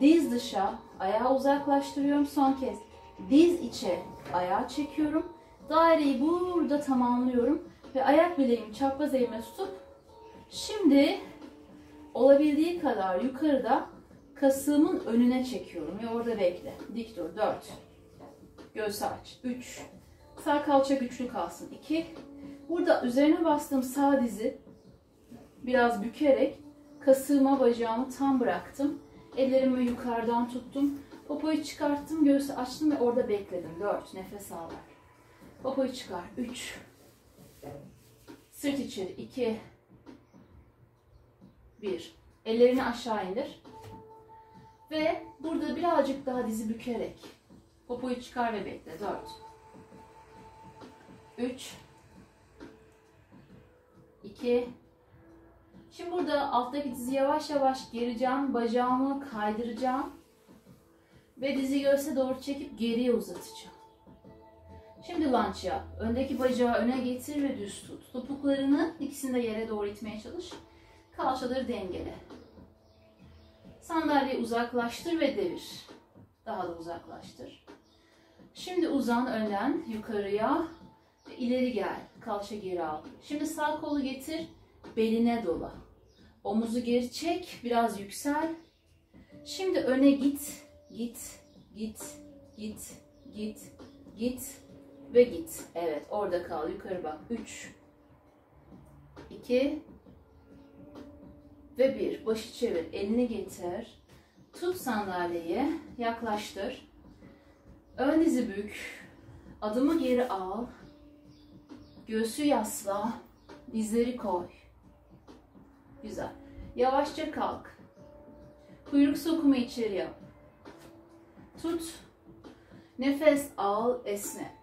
Diz dışa ayağı uzaklaştırıyorum. Son kez diz içe ayağı çekiyorum. Daireyi burada tamamlıyorum ve ayak bileğimi çapraz elime tutup şimdi olabildiği kadar yukarıda kasığımın önüne çekiyorum ve orada bekle. Dik dur. 4. Göğsü aç. 3. Sağ kalça güçlü kalsın. 2. Burada üzerine bastığım sağ dizi biraz bükerek kasığıma bacağımı tam bıraktım. Ellerimi yukarıdan tuttum. Popoyu çıkarttım, göğsü açtım ve orada bekledim. 4. Nefes al. Popoyu çıkar. 3. Sırt içeri. 2 1 Ellerini aşağı indir. Ve burada birazcık daha dizi bükerek popoyu çıkar ve bekle. 4 3 2 Şimdi burada alttaki dizi yavaş yavaş gereceğim. Bacağımı kaydıracağım. Ve dizi göğse doğru çekip geriye uzatacağım. Şimdi lunge yap. Öndeki bacağı öne getir ve düz tut. Topuklarını ikisini de yere doğru itmeye çalış. Kalçaları dengele. Sandalyeyi uzaklaştır ve devir. Daha da uzaklaştır. Şimdi uzan önden yukarıya ve ileri gel. Kalça geri al. Şimdi sağ kolu getir. Beline dola. Omuzu geri çek. Biraz yüksel. Şimdi öne git. Git. Git. Git. Git. Git. Ve git. Evet orada kal. Yukarı bak. 3 2 ve 1. Başı çevir. Elini getir. Tut sandalyeyi. Yaklaştır. Ön dizi bük. Adımı geri al. Göğsü yasla. Dizleri koy. Güzel. Yavaşça kalk. Kuyruk sokumu içeri yap. Tut. Nefes al, esne.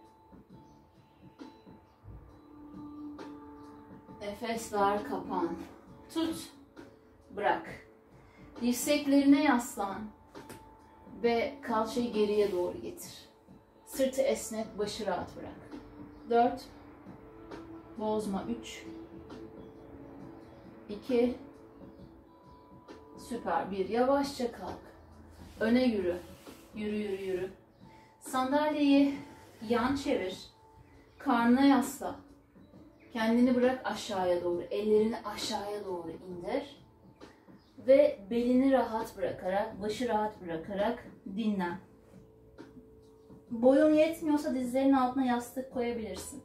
Nefes ver, kapan. Tut. Bırak. Dirseklerine yaslan. Ve kalçayı geriye doğru getir. Sırtı esnet, başı rahat bırak. 4 Bozma 3 2 Süper. 1 Yavaşça kalk. Öne yürü. Yürü yürü yürü. Sandalyeyi yan çevir. Karnına yasla. Kendini bırak aşağıya doğru. Ellerini aşağıya doğru indir. Ve belini rahat bırakarak, başı rahat bırakarak dinlen. Boyun yetmiyorsa dizlerinin altına yastık koyabilirsin.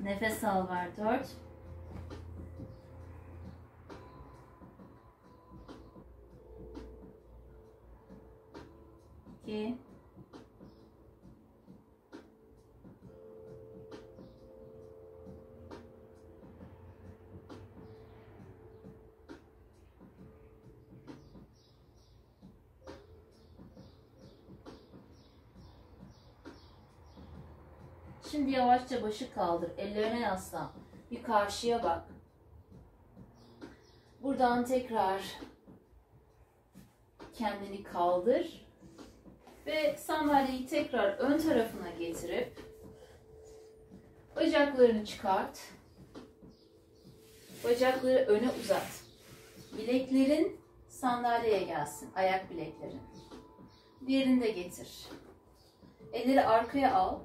Nefes al ver. 4 2 Şimdi yavaşça başı kaldır. Ellerine yaslan. Bir karşıya bak. Buradan tekrar kendini kaldır. Ve sandalyeyi tekrar ön tarafına getirip bacaklarını çıkart. Bacakları öne uzat. Bileklerin sandalyeye gelsin. Ayak bileklerin. Diğerini de getir. Elleri arkaya al.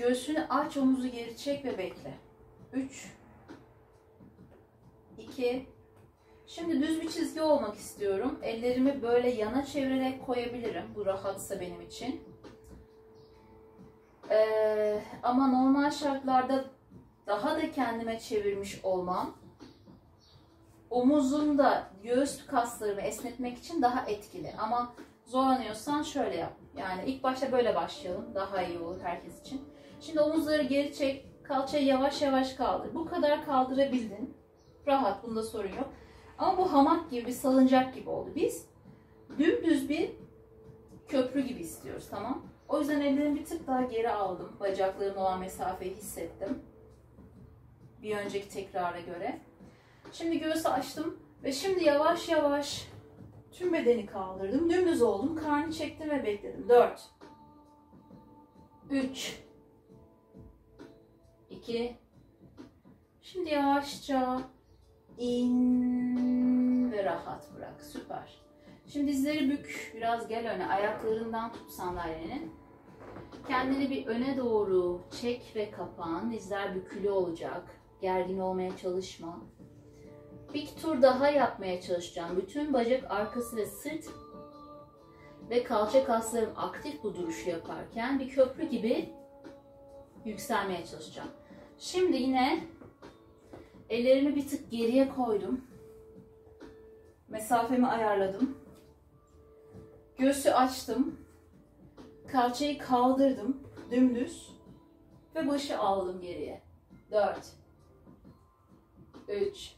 Göğsünü aç, omuzu geri çek ve bekle. 3 2 Şimdi düz bir çizgi olmak istiyorum. Ellerimi böyle yana çevirerek koyabilirim. Bu rahatsa benim için. Ee, ama normal şartlarda daha da kendime çevirmiş olmam omuzumda göğüs kaslarımı esnetmek için daha etkili. Ama zorlanıyorsan şöyle yap. Yani ilk başta böyle başlayalım. Daha iyi olur herkes için. Şimdi omuzları geri çek. Kalçayı yavaş yavaş kaldır. Bu kadar kaldırabildin. Rahat. Bunda sorun yok. Ama bu hamak gibi bir salıncak gibi oldu. Biz dümdüz bir köprü gibi istiyoruz. Tamam. O yüzden ellerimi bir tık daha geri aldım. Bacaklarım olan mesafeyi hissettim. Bir önceki tekrara göre. Şimdi göğsü açtım. Ve şimdi yavaş yavaş tüm bedeni kaldırdım. Dümdüz oldum. Karnı çektim ve bekledim. 4 3 2 Şimdi yavaşça in ve rahat bırak. Süper. Şimdi dizleri bük. Biraz gel öne. Ayaklarından tut sandalyenin. Kendini bir öne doğru çek ve kapan. Dizler bükülü olacak. Gergin olmaya çalışma. Bir tur daha yapmaya çalışacağım. Bütün bacak arkası ve sırt ve kalça kaslarım aktif bu duruşu yaparken bir köprü gibi yükselmeye çalışacağım. Şimdi yine ellerimi bir tık geriye koydum. Mesafemi ayarladım. Göğsü açtım. Kalçayı kaldırdım. Dümdüz. Ve başı aldım geriye. 4 3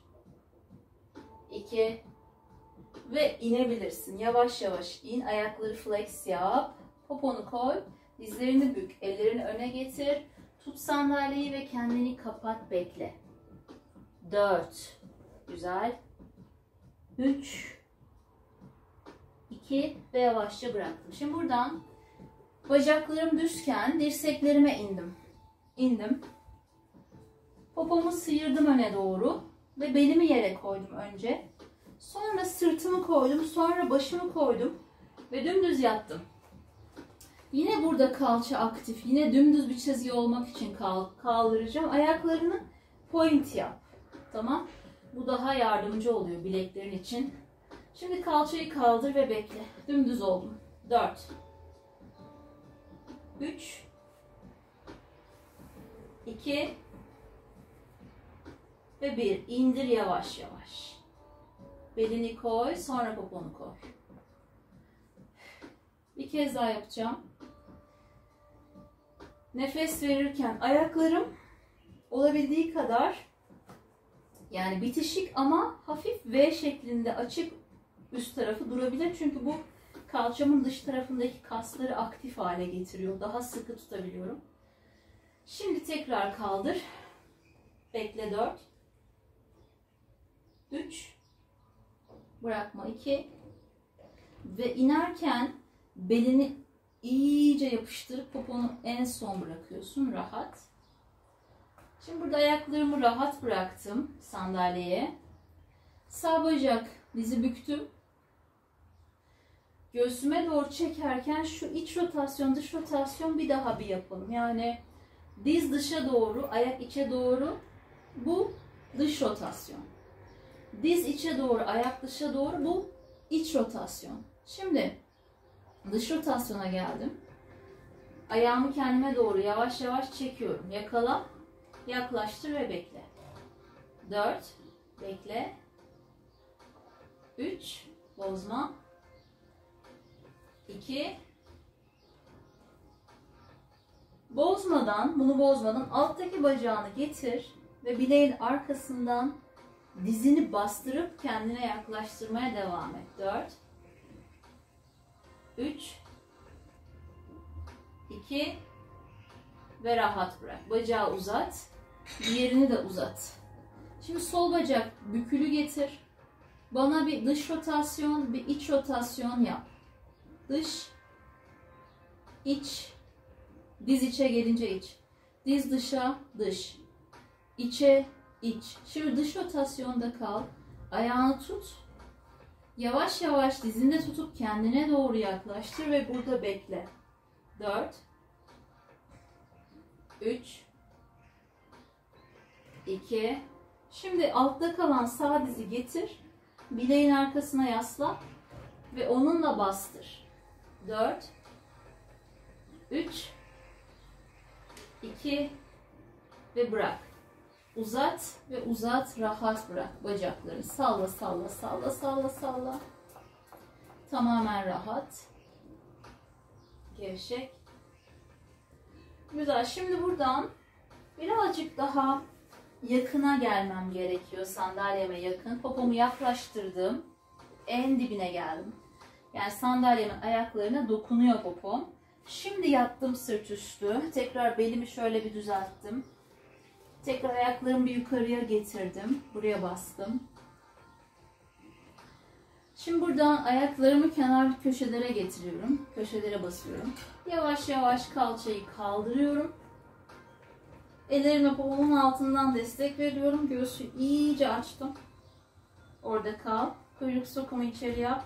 2 ve inebilirsin. Yavaş yavaş in. Ayakları flex yap. Poponu koy. Dizlerini bük. Ellerini öne getir. Tut sandalyeyi ve kendini kapat. Bekle. 4 Güzel. 3 2 ve yavaşça bıraktım. Şimdi buradan bacaklarım düzken dirseklerime indim. İndim. Popomu sıyırdım öne doğru ve belimi yere koydum önce. Sonra sırtımı koydum, sonra başımı koydum ve dümdüz yattım. Yine burada kalça aktif, yine dümdüz bir çizgi olmak için kaldıracağım. Ayaklarını point yap. Tamam? Bu daha yardımcı oluyor bileklerin için. Şimdi kalçayı kaldır ve bekle. Dümdüz oldum. 4 3 2 ve 1. İndir yavaş yavaş. Belini koy, sonra poponu koy. Bir kez daha yapacağım. Nefes verirken ayaklarım olabildiği kadar yani bitişik ama hafif V şeklinde açık üst tarafı durabilir. Çünkü bu kalçamın dış tarafındaki kasları aktif hale getiriyor. Daha sıkı tutabiliyorum. Şimdi tekrar kaldır. Bekle 4. 3. Bırakma 2. Ve inerken belini iyice yapıştırıp poponu en son bırakıyorsun. Rahat. Şimdi burada ayaklarımı rahat bıraktım sandalyeye. Sağ bacak dizi büktüm. Göğsüme doğru çekerken şu iç rotasyon, dış rotasyon bir daha bir yapalım. Yani diz dışa doğru, ayak içe doğru. Bu dış rotasyon. Diz içe doğru, ayak dışa doğru. Bu iç rotasyon. Şimdi dış rotasyona geldim. Ayağımı kendime doğru yavaş yavaş çekiyorum. Yakala, yaklaştır ve bekle. 4, bekle. 3, bozma. 2, bozmadan, bunu bozmadan alttaki bacağını getir ve bileğin arkasından dizini bastırıp kendine yaklaştırmaya devam et. 4, 3, 2 ve rahat bırak. Bacağı uzat. Diğerini de uzat. Şimdi sol bacak bükülü getir. Bana bir dış rotasyon, bir iç rotasyon yap. Dış, iç, diz içe gelince iç. Diz dışa, dış. İçe, iç. Şimdi dış rotasyonda kal. Ayağını tut. Yavaş yavaş dizinde tutup kendine doğru yaklaştır ve burada bekle. 4 3 2 Şimdi altta kalan sağ dizi getir. Bileğin arkasına yasla ve onunla bastır. 4 3 2 ve bırak. Uzat ve uzat, rahat bırak bacakları. Salla, salla, salla, salla, salla. Tamamen rahat. Gevşek. Güzel. Şimdi buradan birazcık daha yakına gelmem gerekiyor. Sandalyeme yakın. Popomu yaklaştırdım. En dibine geldim. Yani sandalyemin ayaklarına dokunuyor popom. Şimdi yattım sırt üstü. Tekrar belimi şöyle bir düzelttim. Tekrar ayaklarımı yukarıya getirdim. Buraya bastım. Şimdi buradan ayaklarımı kenar köşelere getiriyorum. Köşelere basıyorum. Yavaş yavaş kalçayı kaldırıyorum. Ellerimi popomun altından destek veriyorum. Göğsü iyice açtım. Orada kal. Kuyruk sokumu içeri yap.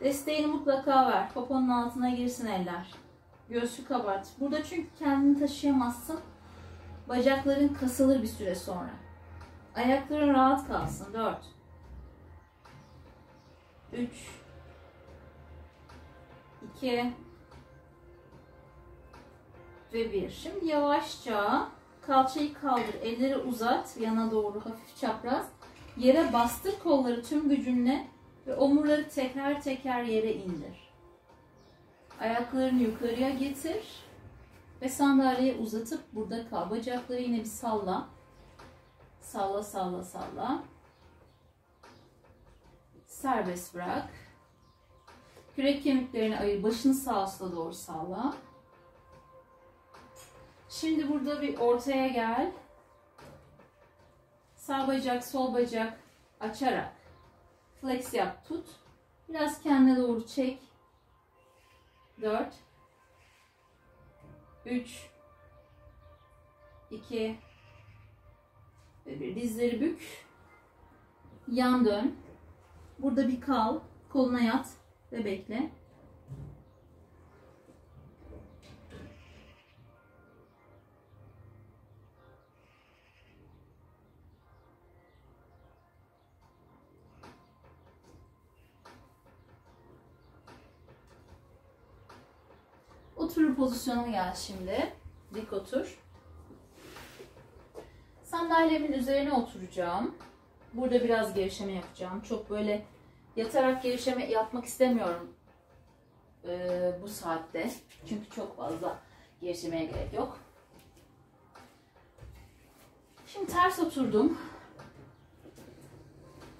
Desteğini mutlaka ver. Poponun altına girsin eller. Göğsü kabart. Burada çünkü kendini taşıyamazsın. Bacakların kasılır bir süre sonra. Ayakların rahat kalsın. 4 3 2 ve 1. Şimdi yavaşça kalçayı kaldır. Elleri uzat. Yana doğru hafif çapraz. Yere bastır kolları tüm gücünle ve omurları teker teker yere indir. Ayaklarını yukarıya getir. Ve sandalyeyi uzatıp burada kal. Bacakları yine bir salla. Salla salla salla. Serbest bırak. Kürek kemiklerini ayır. Başını sağa sola doğru salla. Şimdi burada bir ortaya gel. Sağ bacak, sol bacak açarak flex yap, tut. Biraz kendine doğru çek. 4 3 2 ve dizleri bük. Yan dön. Burada bir kal. Koluna yat ve bekle. Pozisyona gel şimdi. Dik otur. Sandalyemin üzerine oturacağım. Burada biraz gevşeme yapacağım. Çok böyle yatarak gevşeme yapmak istemiyorum ee, bu saatte. Çünkü çok fazla gevşemeye gerek yok. Şimdi ters oturdum.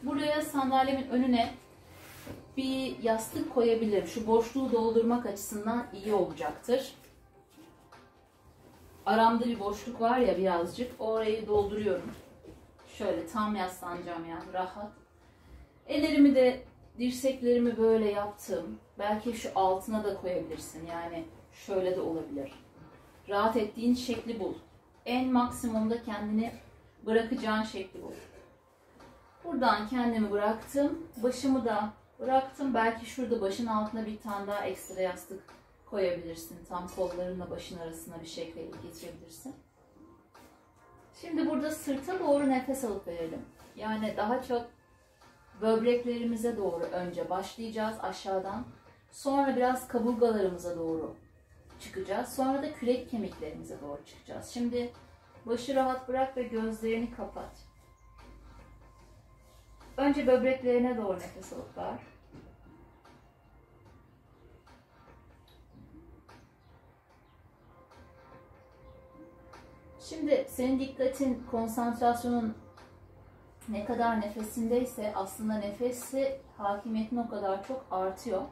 Buraya sandalyemin önüne bir yastık koyabilirim. Şu boşluğu doldurmak açısından iyi olacaktır. Aramda bir boşluk var ya birazcık. Orayı dolduruyorum. Şöyle tam yaslanacağım yani rahat. Ellerimi de dirseklerimi böyle yaptım. Belki şu altına da koyabilirsin. Yani şöyle de olabilir. Rahat ettiğin şekli bul. En maksimumda kendini bırakacağın şekli bul. Buradan kendimi bıraktım. Başımı da bıraktım. Belki şurada başın altına bir tane daha ekstra yastık koyabilirsin. Tam kollarınla başın arasına bir şey getirebilirsin. Şimdi burada sırta doğru nefes alıp verelim. Yani daha çok böbreklerimize doğru önce başlayacağız aşağıdan. Sonra biraz kaburgalarımıza doğru çıkacağız. Sonra da kürek kemiklerimize doğru çıkacağız. Şimdi başı rahat bırak ve gözlerini kapat. Önce böbreklerine doğru nefes alıp ver. Şimdi senin dikkatin, konsantrasyonun ne kadar nefesindeyse aslında nefesi hakimiyetin o kadar çok artıyor.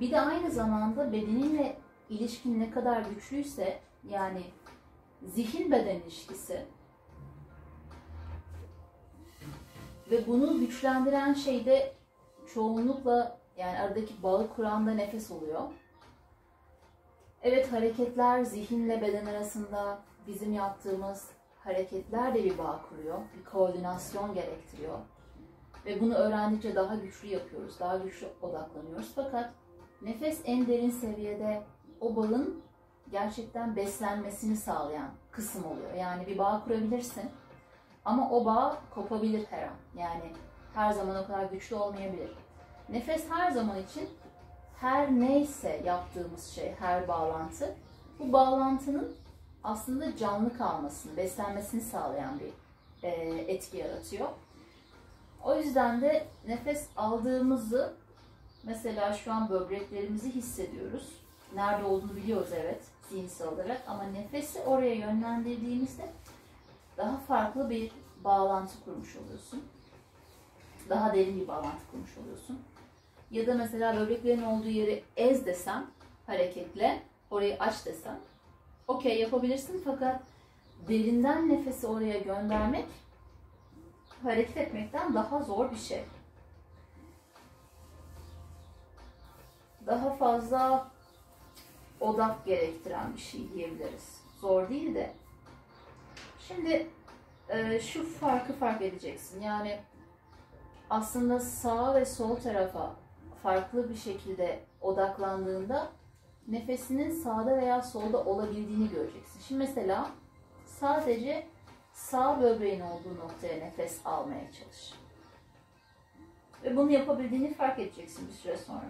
Bir de aynı zamanda bedeninle ilişkin ne kadar güçlüyse yani zihin beden ilişkisi ve bunu güçlendiren şey de çoğunlukla yani aradaki bağı kuran da nefes oluyor. Evet hareketler zihinle beden arasında bizim yaptığımız hareketler de bir bağ kuruyor. Bir koordinasyon gerektiriyor. Ve bunu öğrendikçe daha güçlü yapıyoruz. Daha güçlü odaklanıyoruz. Fakat nefes en derin seviyede o bağın gerçekten beslenmesini sağlayan kısım oluyor. Yani bir bağ kurabilirsin ama o bağ kopabilir her an. Yani her zaman o kadar güçlü olmayabilir. Nefes her zaman için her neyse yaptığımız şey, her bağlantı, bu bağlantının aslında canlı kalmasını, beslenmesini sağlayan bir e, etki yaratıyor. O yüzden de nefes aldığımızı mesela şu an böbreklerimizi hissediyoruz. Nerede olduğunu biliyoruz evet zihinsel olarak ama nefesi oraya yönlendirdiğimizde daha farklı bir bağlantı kurmuş oluyorsun. Daha derin bir bağlantı kurmuş oluyorsun. Ya da mesela böbreklerin olduğu yeri ez desem hareketle, orayı aç desem okey yapabilirsin fakat derinden nefesi oraya göndermek hareket etmekten daha zor bir şey. Daha fazla odak gerektiren bir şey diyebiliriz. Zor değil de. Şimdi e, şu farkı fark edeceksin. Yani aslında sağ ve sol tarafa farklı bir şekilde odaklandığında nefesinin sağda veya solda olabildiğini göreceksin. Şimdi mesela sadece sağ böbreğin olduğu noktaya nefes almaya çalış. Ve bunu yapabildiğini fark edeceksin bir süre sonra.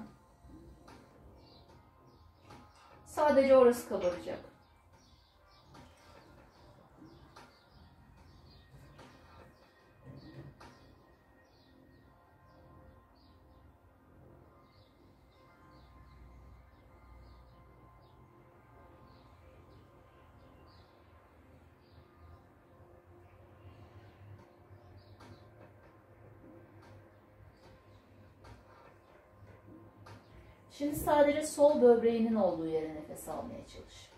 Sadece orası kabaracak. Şimdi sadece sol böbreğinin olduğu yere nefes almaya çalış.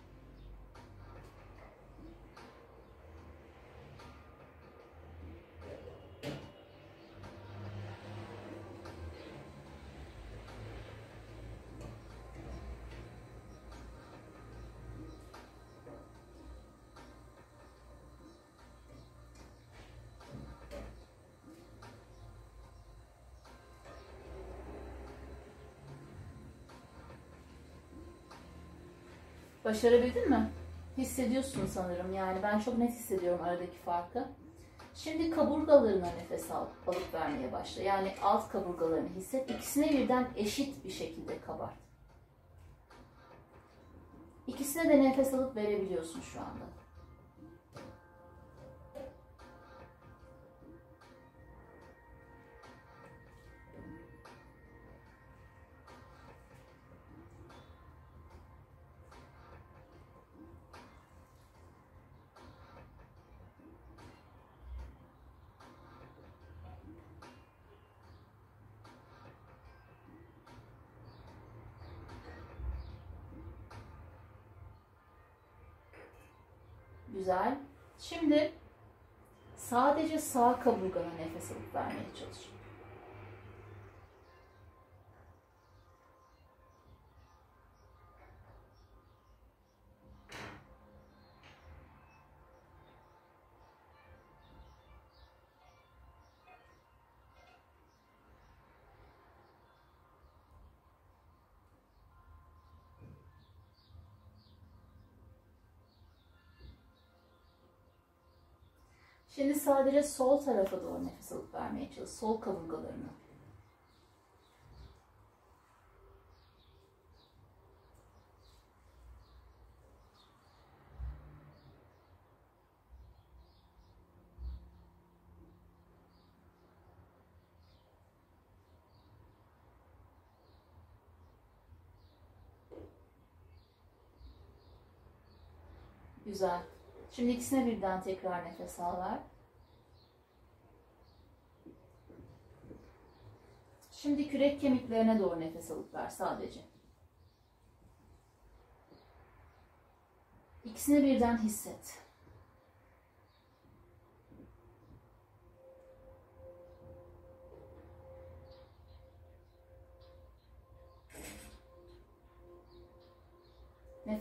Başarabildin mi? Hissediyorsun sanırım yani ben çok net hissediyorum aradaki farkı. Şimdi kaburgalarına nefes al, alıp vermeye başla. Yani alt kaburgalarını hisset. İkisine birden eşit bir şekilde kabart. İkisine de nefes alıp verebiliyorsun şu anda. Güzel. Şimdi sadece sağ kaburgana nefes alıp vermeye çalış. Şimdi sadece sol tarafa doğru nefes alıp vermeye çalış. Sol kaburgalarını. Güzel. Şimdi ikisine birden tekrar nefes al ver. Şimdi kürek kemiklerine doğru nefes alıp ver sadece. İkisini birden hisset.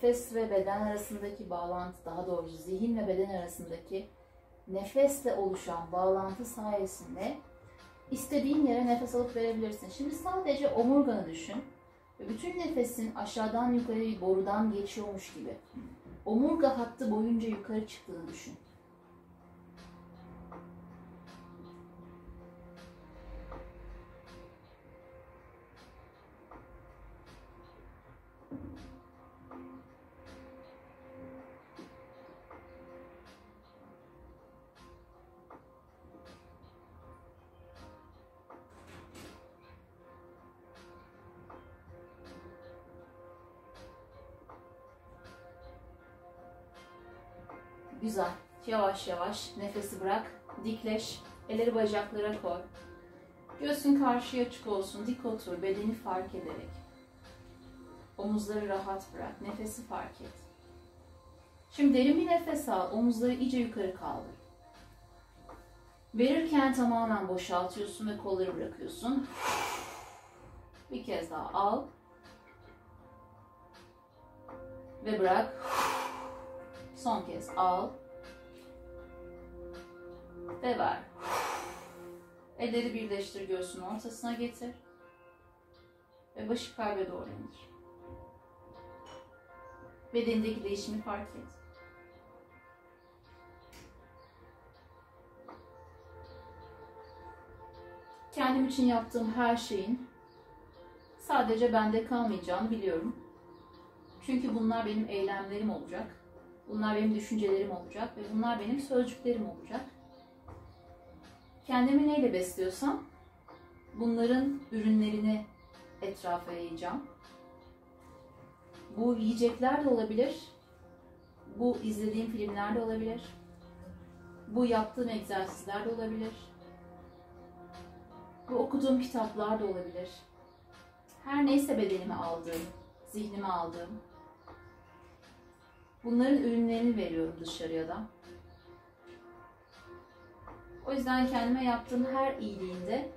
Nefes ve beden arasındaki bağlantı, daha doğrusu zihin ve beden arasındaki nefesle oluşan bağlantı sayesinde istediğin yere nefes alıp verebilirsin. Şimdi sadece omurganı düşün ve bütün nefesin aşağıdan yukarı bir borudan geçiyormuş gibi. Omurga hattı boyunca yukarı çıktığını düşün. Yavaş yavaş nefesi bırak. Dikleş. Elleri bacaklara koy. Göğsün karşıya açık olsun. Dik otur. Bedeni fark ederek. Omuzları rahat bırak. Nefesi fark et. Şimdi derin bir nefes al. Omuzları iyice yukarı kaldır. Verirken tamamen boşaltıyorsun ve kolları bırakıyorsun. Bir kez daha al. Ve bırak. Son kez al. Ve ver. Elleri birleştir göğsün ortasına getir. Ve başı kalbe doğru indir. Bedenindeki değişimi fark et. Kendim için yaptığım her şeyin sadece bende kalmayacağını biliyorum. Çünkü bunlar benim eylemlerim olacak. Bunlar benim düşüncelerim olacak ve bunlar benim sözcüklerim olacak. Kendimi neyle besliyorsam bunların ürünlerini etrafa yayacağım. Bu yiyecekler de olabilir. Bu izlediğim filmler de olabilir. Bu yaptığım egzersizler de olabilir. Bu okuduğum kitaplar da olabilir. her neyse bedenime aldığım, zihnime aldığım, bunların ürünlerini veriyorum dışarıya da. O yüzden kendime yaptığım her iyiliğinde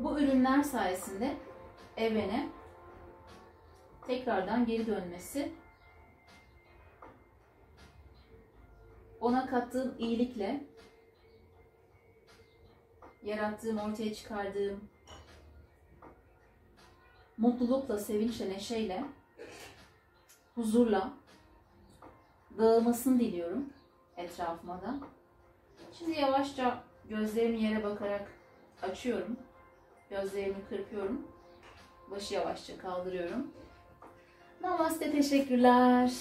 bu ürünler sayesinde evrene tekrardan geri dönmesi ona kattığım iyilikle yarattığım, ortaya çıkardığım mutlulukla, sevinçle, neşeyle, huzurla dağılmasını diliyorum etrafıma da. Şimdi yavaşça gözlerimi yere bakarak açıyorum. Gözlerimi kırpıyorum. Başı yavaşça kaldırıyorum. Namaste, teşekkürler.